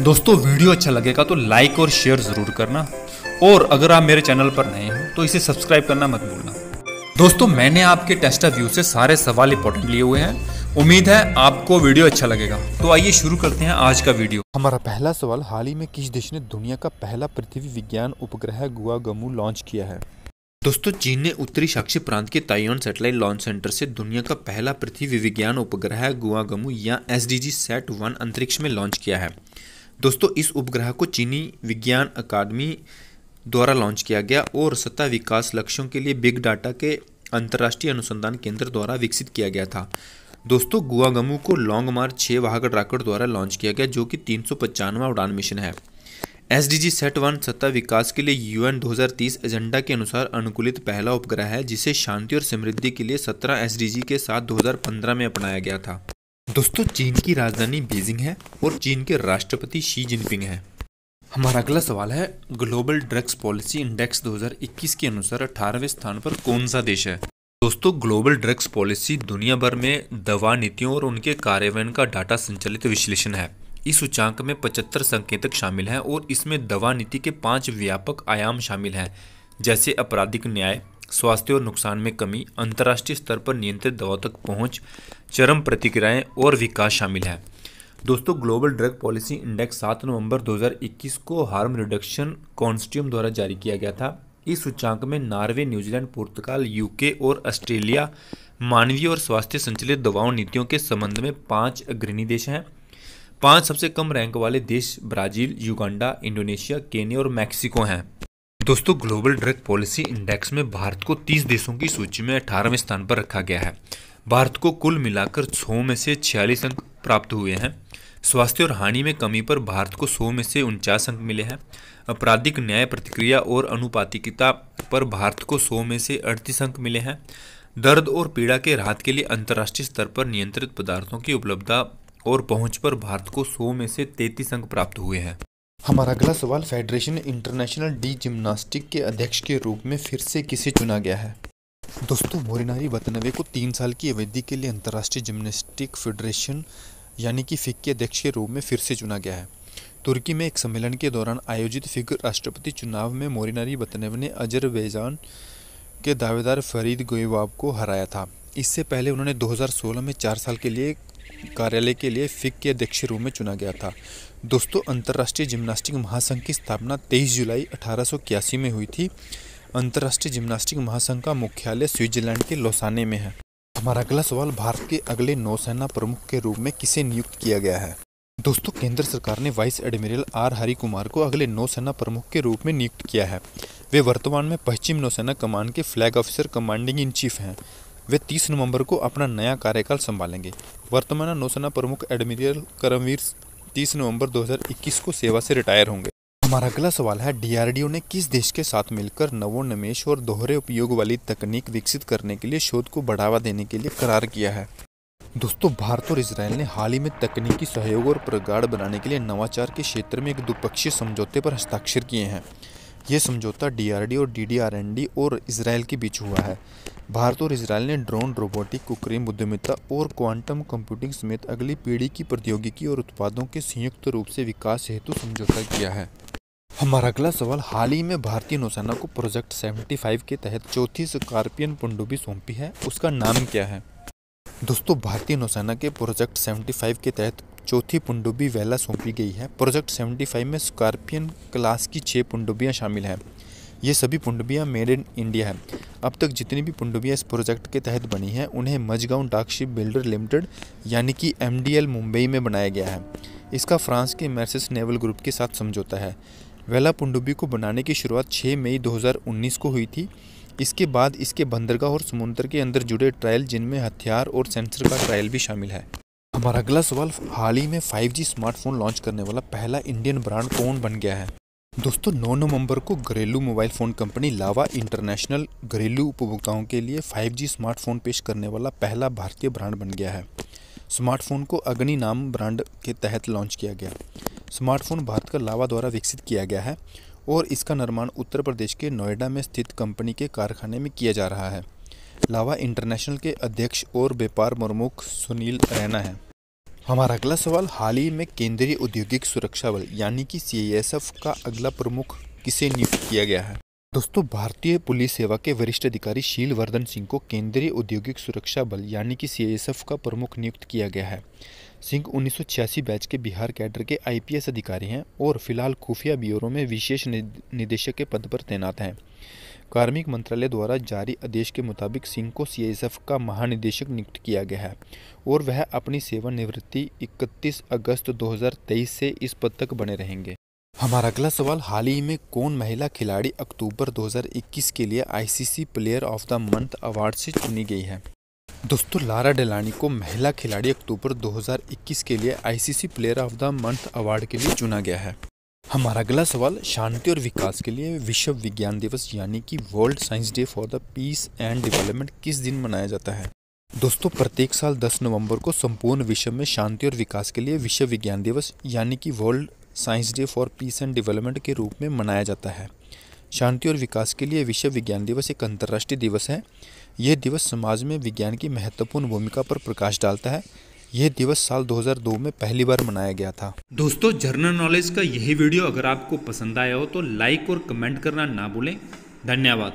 दोस्तों वीडियो अच्छा लगेगा तो लाइक और शेयर ज़रूर करना। और अगर आप मेरे चैनल पर नए हो तो इसे सब्सक्राइब करना मत भूलना। दोस्तों मैंने आपके टेस्ट व्यू से सारे सवाल इंपॉर्टेंट लिए हुए हैं। उम्मीद है आपको वीडियो अच्छा लगेगा। तो आइए शुरू करते हैं आज का वीडियो। हमारा पहला सवाल हाल ही में किस देश ने दुनिया का पहला पृथ्वी विज्ञान उपग्रह गुआ गमू लॉन्च किया है? दोस्तों चीन ने उत्तरी साक्षी प्रांत के ताइवान सैटेलाइट लॉन्च सेंटर से दुनिया का पहला पृथ्वी विज्ञान उपग्रह गुआगमू या S D G sat one अंतरिक्ष में लॉन्च किया है। दोस्तों, इस उपग्रह को चीनी विज्ञान अकादमी द्वारा लॉन्च किया गया और सतह विकास लक्ष्यों के लिए बिग डाटा के अंतर्राष्ट्रीय अनुसंधान केंद्र द्वारा विकसित किया गया था। दोस्तों, गुआगमू को लॉन्ग मार्च छः वाहक रॉकेट द्वारा लॉन्च किया गया, जो कि तीन सौ उड़ान मिशन है। S D G sat one सतह विकास के लिए यूएन 2030 एजेंडा के अनुसार अनुकूलित पहला उपग्रह है, जिसे शांति और समृद्धि के लिए 17 एस के साथ 2015 में अपनाया गया था। दोस्तों, चीन की राजधानी बीजिंग है और चीन के राष्ट्रपति शी जिनपिंग है। हमारा अगला सवाल है ग्लोबल ड्रग्स पॉलिसी इंडेक्स 2021 के अनुसार 18वें स्थान पर कौन सा देश है? दोस्तों ग्लोबल ड्रग्स पॉलिसी दुनिया भर में दवा नीतियों और उनके कार्यान्वयन का डाटा संचालित विश्लेषण है। इस सूचांक में 75 संकेतक शामिल हैं और इसमें दवा नीति के पाँच व्यापक आयाम शामिल हैं, जैसे आपराधिक न्याय स्वास्थ्य और नुकसान में कमी, अंतर्राष्ट्रीय स्तर पर नियंत्रित दवाओं तक पहुँच, चरम प्रतिक्रियाएँ और विकास शामिल है। दोस्तों ग्लोबल ड्रग पॉलिसी इंडेक्स 7 नवंबर 2021 को हार्म रिडक्शन कॉन्स्टियम द्वारा जारी किया गया था। इस सूचांक में नार्वे, न्यूजीलैंड, पुर्तगाल, यूके और ऑस्ट्रेलिया मानवीय और स्वास्थ्य संचालित दवाओं नीतियों के संबंध में पाँच अग्रणी देश हैं। पाँच सबसे कम रैंक वाले देश ब्राज़ील, युगांडा, इंडोनेशिया, केन्या और मैक्सिको हैं। दोस्तों ग्लोबल ड्रग पॉलिसी इंडेक्स में भारत को 30 देशों की सूची में अठारहवें स्थान पर रखा गया है। भारत को कुल मिलाकर सौ में से छियालीस अंक प्राप्त हुए हैं। स्वास्थ्य और हानि में कमी पर भारत को सौ में से उनचास अंक मिले हैं। आपराधिक न्याय प्रतिक्रिया और अनुपातिकता पर भारत को सौ में से अड़तीस अंक मिले हैं। दर्द और पीड़ा के राहत के लिए अंतर्राष्ट्रीय स्तर पर नियंत्रित पदार्थों की उपलब्धता और पहुँच पर भारत को सौ में से तैतीस अंक प्राप्त हुए हैं। हमारा अगला सवाल फेडरेशन इंटरनेशनल डी जिम्नास्टिक के अध्यक्ष के रूप में फिर से किसे चुना गया है? दोस्तों, मोरिनारी वतनवे को तीन साल की अवधि के लिए अंतर्राष्ट्रीय जिम्नास्टिक फेडरेशन, यानी कि फिक के अध्यक्ष के रूप में फिर से चुना गया है। तुर्की में एक सम्मेलन के दौरान आयोजित फिक राष्ट्रपति चुनाव में मोरिनारी वतनव ने अजरबैजान के दावेदार फरीद गोयवाब को हराया था। इससे पहले उन्होंने 2016 में चार साल के लिए कार्यालय के लिए फिक के अध्यक्ष रूप में चुना गया था। दोस्तों, अंतर्राष्ट्रीय जिम्नास्टिक महासंघ की स्थापना 23 जुलाई अठारह सौ इक्यासी में हुई थी। अंतर्राष्ट्रीय जिम्नास्टिक महासंघ का मुख्यालय स्विट्जरलैंड के लोसाने में है। हमारा अगला सवाल भारत के अगले नौसेना प्रमुख के रूप में किसे नियुक्त किया गया है? दोस्तों, केंद्र सरकार ने vice admiral R Hari Kumar को अगले नौसेना प्रमुख के रूप में नियुक्त किया है। वे वर्तमान में पश्चिम नौसेना कमान के flag officer commanding in chief हैं। वे 30 नवंबर को अपना नया कार्यकाल संभालेंगे। वर्तमान नौसेना प्रमुख एडमिरल करमवीर 30 नवंबर 2021 को सेवा से रिटायर होंगे। हमारा अगला सवाल है, डीआरडीओ ने किस देश के साथ मिलकर नवोन्मेष और दोहरे उपयोग वाली तकनीक विकसित करने के लिए शोध को बढ़ावा देने के लिए करार किया है? दोस्तों, भारत और इसराइल ने हाल ही में तकनीकी सहयोग और प्रगाढ़ बनाने के लिए नवाचार के क्षेत्र में एक द्विपक्षीय समझौते पर हस्ताक्षर किए हैं। ये समझौता डीआरडी और डीडीआरएनडी और इसराइल के बीच हुआ है। भारत और इसराइल ने ड्रोन, रोबोटिक, कुकरीम, बुद्धिमत्ता और क्वांटम कंप्यूटिंग समेत अगली पीढ़ी की प्रौद्योगिकी और उत्पादों के संयुक्त रूप से विकास हेतु समझौता किया है। हमारा अगला सवाल, हाल ही में भारतीय नौसेना को प्रोजेक्ट 75 के तहत चौथी स्कॉर्पियन पनडुब्बी सौंपी है, उसका नाम क्या है? दोस्तों, भारतीय नौसेना के प्रोजेक्ट 75 के तहत चौथी पनडुब्बी वेला सौंपी गई है। प्रोजेक्ट 75 में स्कॉर्पियन क्लास की छः पनडुब्बियाँ शामिल हैं। ये सभी पनडुब्बियाँ मेड इन इंडिया हैं। अब तक जितनी भी पनडुब्बियाँ इस प्रोजेक्ट के तहत बनी हैं, उन्हें मजगांव डाकशिप बिल्डर लिमिटेड, यानी कि एमडीएल मुंबई में बनाया गया है। इसका फ्रांस के मैर्सिस नेवल ग्रुप के साथ समझौता है। वेला पुंडुबी को बनाने की शुरुआत 6 मई 2019 को हुई थी। इसके बाद इसके बंदरगाह और समुद्र के अंदर जुड़े ट्रायल, जिनमें हथियार और सेंसर का ट्रायल भी शामिल है। हमारा अगला सवाल, हाल ही में 5G स्मार्टफ़ोन लॉन्च करने वाला पहला इंडियन ब्रांड कौन बन गया है? दोस्तों 9 नवंबर को घरेलू mobile phone company Lava International घरेलू उपभोक्ताओं के लिए 5G स्मार्टफ़ोन पेश करने वाला पहला भारतीय ब्रांड बन गया है। स्मार्टफ़ोन को अग्नि नाम ब्रांड के तहत लॉन्च किया गया। स्मार्टफ़ोन भारत का लावा द्वारा विकसित किया गया है और इसका निर्माण उत्तर प्रदेश के नोएडा में स्थित कंपनी के कारखाने में किया जा रहा है। लावा इंटरनेशनल के अध्यक्ष और व्यापार प्रमुख सुनील रैना हैं। हमारा अगला सवाल, हाल ही में केंद्रीय औद्योगिक सुरक्षा बल, यानी कि सी का अगला प्रमुख किसे नियुक्त किया गया है? दोस्तों, भारतीय पुलिस सेवा के वरिष्ठ अधिकारी शील वर्धन सिंह को केंद्रीय औद्योगिक सुरक्षा बल, यानी कि सी का प्रमुख नियुक्त किया गया है। सिंह उन्नीस सौ छियासी बैच के बिहार कैडर के आईपीएस अधिकारी हैं और फ़िलहाल खुफिया ब्यूरो में विशेष निदेशक के पद पर तैनात हैं। कार्मिक मंत्रालय द्वारा जारी आदेश के मुताबिक सिंह को सीएसएफ का महानिदेशक नियुक्त किया गया है और वह अपनी सेवानिवृत्ति 31 अगस्त 2023 से इस पद तक बने रहेंगे। हमारा अगला सवाल, हाल ही में कौन महिला खिलाड़ी अक्टूबर 2021 के लिए ICC player of the month award से चुनी गई है? दोस्तों, लारा डेलानी को महिला खिलाड़ी अक्टूबर 2021 के लिए ICC player of the month award के लिए चुना गया है। हमारा अगला सवाल, शांति और विकास के लिए विश्व विज्ञान दिवस यानी कि world science day for the peace and development किस दिन मनाया जाता है? दोस्तों, प्रत्येक साल 10 नवंबर को संपूर्ण विश्व में शांति और विकास के लिए विश्व विज्ञान दिवस यानी कि world science day for peace and development के रूप में मनाया जाता है। शांति और विकास के लिए विश्व विज्ञान दिवस एक अंतर्राष्ट्रीय दिवस है। यह दिवस समाज में विज्ञान की महत्वपूर्ण भूमिका पर प्रकाश डालता है। यह दिवस साल 2002 में पहली बार मनाया गया था। दोस्तों जर्नल नॉलेज का यही वीडियो अगर आपको पसंद आया हो तो लाइक और कमेंट करना ना भूलें। धन्यवाद।